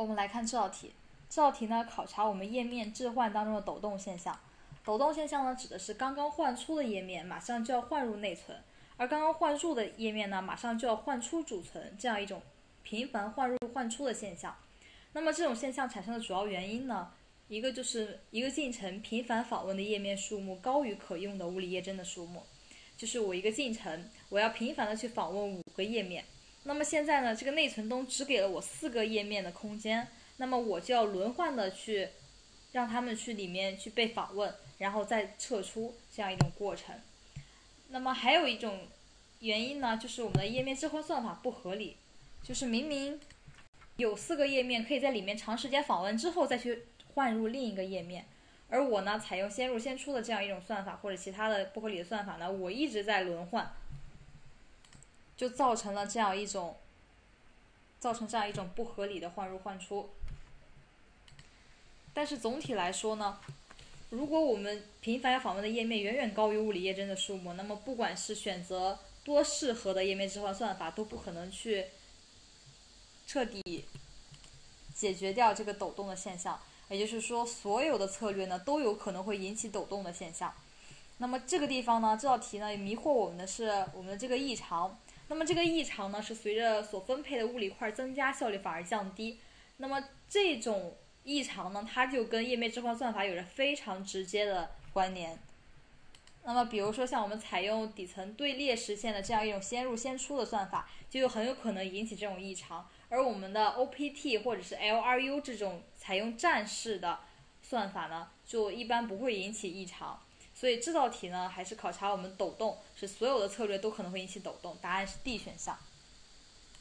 我们来看这道题，这道题呢考察我们页面置换当中的抖动现象。抖动现象呢指的是刚刚换出的页面马上就要换入内存，而刚刚换入的页面呢马上就要换出主存，这样一种频繁换入换出的现象。那么这种现象产生的主要原因呢，一个就是一个进程频繁访问的页面数目高于可用的物理页帧的数目，就是我一个进程我要频繁的去访问五个页面。那么现在呢，这个内存东只给了我四个页面的空间，那么我就要轮换的去让他们去里面去被访问，然后再撤出这样一种过程。那么还有一种原因呢，就是我们的页面置换算法不合理，就是明明有四个页面可以在里面长时间访问之后再去换入另一个页面，而我呢采用先入先出的这样一种算法或者其他的不合理的算法呢，我一直在轮换。就造成了这样一种，造成这样一种不合理的换入换出。但是总体来说呢，如果我们频繁要访问的页面远远高于物理页帧的数目，那么不管是选择多适合的页面置换算法，都不可能去彻底解决掉这个抖动的现象。也就是说，所有的策略呢都有可能会引起抖动的现象。那么这个地方呢，这道题呢迷惑我们的是我们的这个异常。那么这个异常呢，是随着所分配的物理块增加，效率反而降低。那么这种异常呢，它就跟页面置换算法有着非常直接的关联。那么比如说像我们采用底层队列实现的这样一种先入先出的算法，就很有可能引起这种异常。而我们的 OPT 或者是 LRU 这种采用站式的算法呢，就一般不会引起异常。所以这道题呢，还是考察我们抖动，是所有的策略都可能会引起抖动。答案是 D 选项。